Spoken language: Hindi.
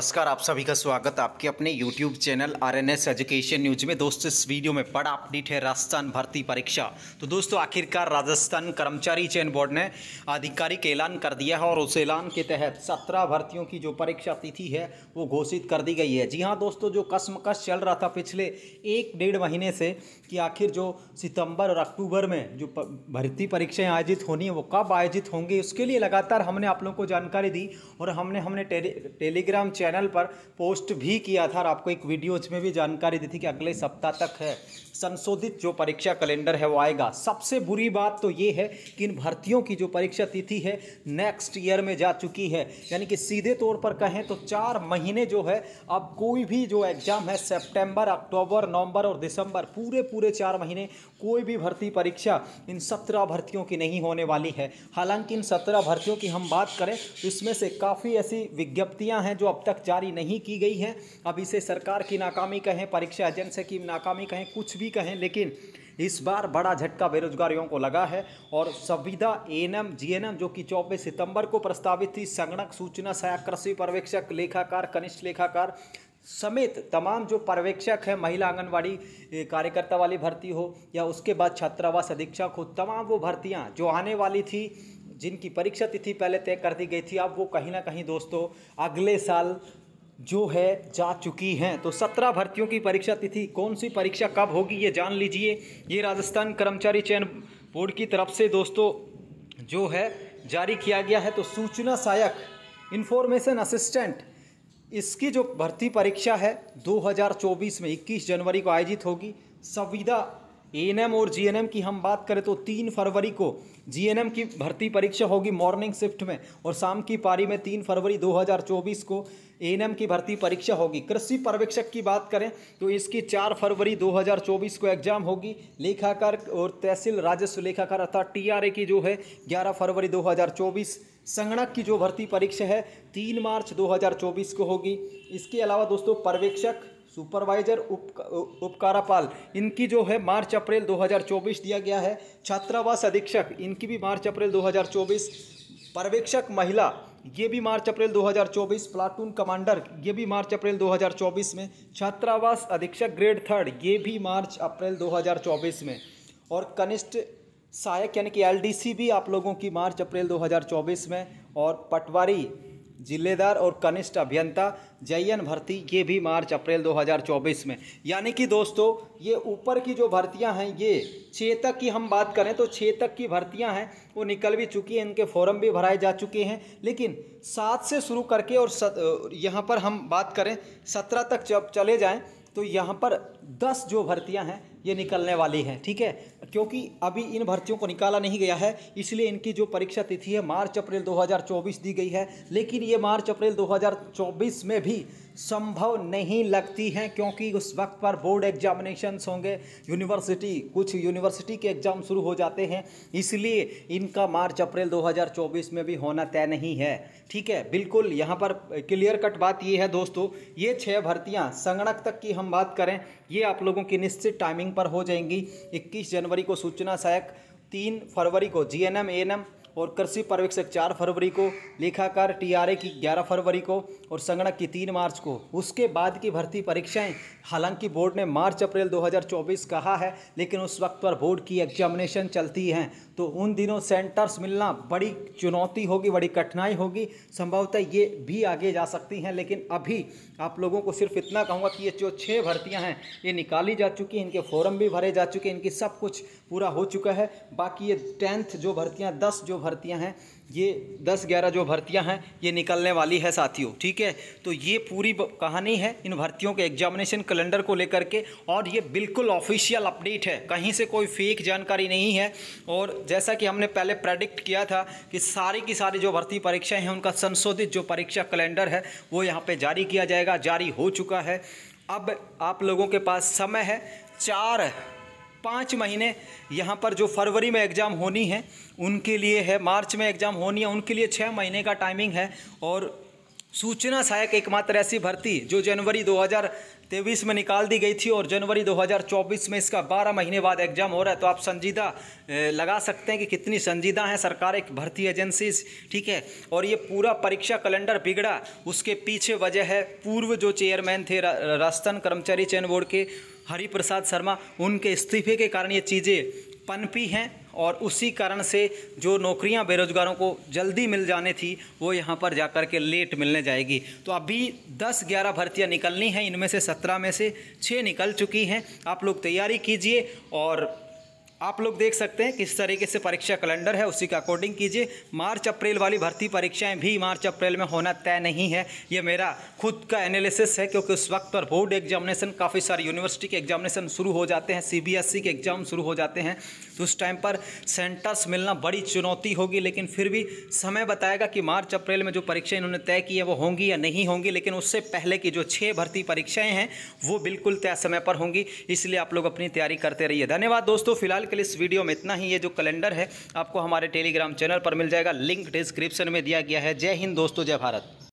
नमस्कार, आप सभी का स्वागत आपके अपने YouTube channel R N S education news में। दोस्तों, इस वीडियो में बड़ा अपडेट है राजस्थान भर्ती परीक्षा। तो दोस्तों, आखिरकार राजस्थान कर्मचारी चयन बोर्ड ने आधिकारिक ऐलान कर दिया है और उस ऐलान के तहत सत्रह भर्तियों की जो परीक्षा तिथि है, वो घोषित कर दी गई है। जी हाँ दोस्तों, जो कसमकस चल रहा था पिछले एक डेढ़ महीने से कि आखिर जो सितंबर और अक्टूबर में जो भर्ती परीक्षाएँ आयोजित होनी है, वो कब आयोजित होंगी, उसके लिए लगातार हमने आप लोगों को जानकारी दी और हमने हमने टेलीग्राम चैनल पर पोस्ट भी किया था और आपको एक वीडियो में भी जानकारी दी थी कि अगले सप्ताह तक है, संशोधित जो परीक्षा कैलेंडर है वो आएगा। सबसे बुरी बात तो ये है कि इन भर्तियों की जो परीक्षा तिथि है नेक्स्ट ईयर में जा चुकी है। यानी कि सीधे तौर पर कहें तो चार महीने जो है, अब कोई भी जो एग्ज़ाम है सितंबर अक्टूबर नवंबर और दिसंबर पूरे पूरे चार महीने कोई भी भर्ती परीक्षा इन सत्रह भर्तियों की नहीं होने वाली है। हालाँकि इन सत्रह भर्तियों की हम बात करें तो इसमें से काफ़ी ऐसी विज्ञप्तियाँ हैं जो अब तक जारी नहीं की गई हैं। अब इसे सरकार की नाकामी कहें, परीक्षा एजेंसी की नाकामी कहें, कुछ भी कहें, लेकिन इस बार बड़ा झटका बेरोजगारियों को लगा है और संविदा एएनएम, जीएनएम, जो कि चौबीस सितंबर को प्रस्तावित थी, संगणक सूचना सहायक कृषि पर्यवेक्षक, लेखाकार, कनिष्ठ लेखाकार समेत तमाम जो पर्यवेक्षक हैं, महिला आंगनवाड़ी कार्यकर्ता वाली भर्ती हो या उसके बाद छात्रावास अधीक्षक हो, तमाम वो भर्तियाँ जो आने वाली थी जिनकी परीक्षा तिथि पहले तय कर दी गई थी, अब वो कहीं ना कहीं दोस्तों अगले साल जो है जा चुकी हैं। तो सत्रह भर्तियों की परीक्षा तिथि, कौन सी परीक्षा कब होगी ये जान लीजिए। ये राजस्थान कर्मचारी चयन बोर्ड की तरफ़ से दोस्तों जो है जारी किया गया है। तो सूचना सहायक, इन्फॉर्मेशन असिस्टेंट, इसकी जो भर्ती परीक्षा है 2024 में 21 जनवरी को आयोजित होगी। संविदा एएनएम और जीएनएम की हम बात करें तो तीन फरवरी को जीएनएम की भर्ती परीक्षा होगी मॉर्निंग शिफ्ट में और शाम की पारी में तीन फरवरी 2024 को एएनएम की भर्ती परीक्षा होगी। कृषि पर्यवेक्षक की बात करें तो इसकी चार फरवरी 2024 को एग्ज़ाम होगी। लेखाकार और तहसील राजस्व लेखाकार अर्थात टीआरए की जो है ग्यारह फरवरी दो हज़ार चौबीस, संगणक की जो भर्ती परीक्षा है, तीन मार्च 2024 को होगी। इसके अलावा दोस्तों पर्यवेक्षक सुपरवाइजर उप, उपकारापाल, इनकी जो है मार्च अप्रैल 2024 दिया गया है। छात्रावास अधीक्षक, इनकी भी मार्च अप्रैल 2024 पर्यवेक्षक महिला, ये भी मार्च अप्रैल 2024 प्लाटून कमांडर, ये भी मार्च अप्रैल 2024 में। छात्रावास अधीक्षक ग्रेड थर्ड, ये भी मार्च अप्रैल 2024 में। और कनिष्ठ सहायक, यानी कि एलडीसी भी आप लोगों की मार्च अप्रैल 2024 में। और पटवारी जिलेदार और कनिष्ठ अभियंता जयन भर्ती, ये भी मार्च अप्रैल 2024 में। यानी कि दोस्तों, ये ऊपर की जो भर्तियाँ हैं, ये छः तक की हम बात करें तो छः तक की भर्तियाँ हैं, वो निकल भी चुकी हैं, इनके फॉर्म भी भराए जा चुके हैं। लेकिन सात से शुरू करके और यहाँ पर हम बात करें, सत्रह तक जब चले जाएँ तो यहाँ पर दस जो भर्तियाँ हैं, ये निकलने वाली हैं, ठीक है? क्योंकि अभी इन भर्तियों को निकाला नहीं गया है, इसलिए इनकी जो परीक्षा तिथि है, मार्च, अप्रैल 2024 दी गई है। लेकिन ये मार्च, अप्रैल 2024 में भी संभव नहीं लगती हैं क्योंकि उस वक्त पर बोर्ड एग्जामिनेशंस होंगे, यूनिवर्सिटी, कुछ यूनिवर्सिटी के एग्ज़ाम शुरू हो जाते हैं, इसलिए इनका मार्च, अप्रैल 2024 में भी होना तय नहीं है। ठीक है, बिल्कुल यहाँ पर क्लियर कट बात ये है दोस्तों, ये छः भर्तियाँ संगणक तक की हम बात करें, ये आप लोगों की निश्चित टाइमिंग पर हो जाएँगी, इक्कीस जनवरी को सूचना सहायक, तीन फरवरी को जी एन एम और कृषि पर्यवेक्षक चार फरवरी को, लेखाकार टीआरए की ग्यारह फरवरी को और संगणक की तीन मार्च को। उसके बाद की भर्ती परीक्षाएँ, हालाँकि बोर्ड ने मार्च अप्रैल 2024 कहा है, लेकिन उस वक्त पर बोर्ड की एग्जामिनेशन चलती हैं। तो उन दिनों सेंटर्स मिलना बड़ी चुनौती होगी, बड़ी कठिनाई होगी। संभवतः ये भी आगे जा सकती हैं, लेकिन अभी आप लोगों को सिर्फ़ इतना कहूँगा कि ये जो छः भर्तियाँ हैं, ये निकाली जा चुकी हैं, इनके फॉर्म भी भरे जा चुके हैं, इनकी सब कुछ पूरा हो चुका है। बाकी ये टेंथ जो भर्तियाँ, दस जो भर्तियाँ हैं, ये दस ग्यारह जो भर्तियाँ हैं, ये निकलने वाली है साथियों, ठीक है? तो ये पूरी कहानी है इन भर्तियों के एग्जामिनेशन कैलेंडर को लेकर के, और ये बिल्कुल ऑफिशियल अपडेट है, कहीं से कोई फेक जानकारी नहीं है, और जैसा कि हमने पहले प्रेडिक्ट किया था कि सारी की सारी जो भर्ती परीक्षाएँ हैं, उनका संशोधित जो परीक्षा कैलेंडर है, वो यहाँ पर जारी किया जाएगा, जारी हो चुका है। अब आप लोगों के पास समय है, चार पाँच महीने यहाँ पर जो फरवरी में एग्ज़ाम होनी है, उनके लिए है, मार्च में एग्ज़ाम होनी है, उनके लिए छः महीने का टाइमिंग है और सूचना सहायक एकमात्र ऐसी भर्ती जो जनवरी 2023 में निकाल दी गई थी और जनवरी 2024 में इसका 12 महीने बाद एग्ज़ाम हो रहा है। तो आप संजीदा लगा सकते हैं कि कितनी संजीदा हैं? सरकार एक भर्ती एजेंसी ठीक है? और ये पूरा परीक्षा कैलेंडर बिगड़ा। उसके पीछे वजह है पूर्व जो चेयरमैन थे राजस्थान कर्मचारी चयन बोर्ड के हरिप्रसाद शर्मा। उनके इस्तीफे के कारण ये चीज़ें पनपी हैं। और उसी कारण से जो नौकरियाँ बेरोजगारों को जल्दी मिल जाने थी, वो यहाँ पर जाकर के लेट मिलने जाएगी। तो अभी 10-11 भर्तियाँ निकलनी हैं, इनमें से 17 में से 6 निकल चुकी हैं। आप लोग तैयारी कीजिए और आप लोग देख सकते हैं किस तरीके से परीक्षा कैलेंडर है, उसी का अकॉर्डिंग कीजिए। मार्च, अप्रैल वाली भर्ती परीक्षाएँ भी मार्च, अप्रैल में होना तय नहीं है। ये मेरा खुद का एनालिसिस है, क्योंकि उस वक्त पर बोर्ड एग्जामिनेशन काफ़ी सारे यूनिवर्सिटी के एग्जामिनेशन शुरू हो जाते हैं सीबीएसई के एग्ज़ाम शुरू हो जाते हैं। तो उस टाइम पर सेंटर्स मिलना बड़ी चुनौती होगी, लेकिन फिर भी समय बताएगा कि मार्च, अप्रैल में जो परीक्षाएँ इन्होंने तय की है, वो होंगी या नहीं होंगी, लेकिन उससे पहले की जो छः भर्ती परीक्षाएँ हैं, वो बिल्कुल तय समय पर होंगी। इसलिए आप लोग अपनी तैयारी करते रहिए। धन्यवाद दोस्तों, फ़िलहाल के लिए इस वीडियो में इतना ही। ये जो कैलेंडर है, आपको हमारे टेलीग्राम चैनल पर मिल जाएगा। लिंक डिस्क्रिप्शन में दिया गया है। जय हिंद दोस्तों, जय भारत।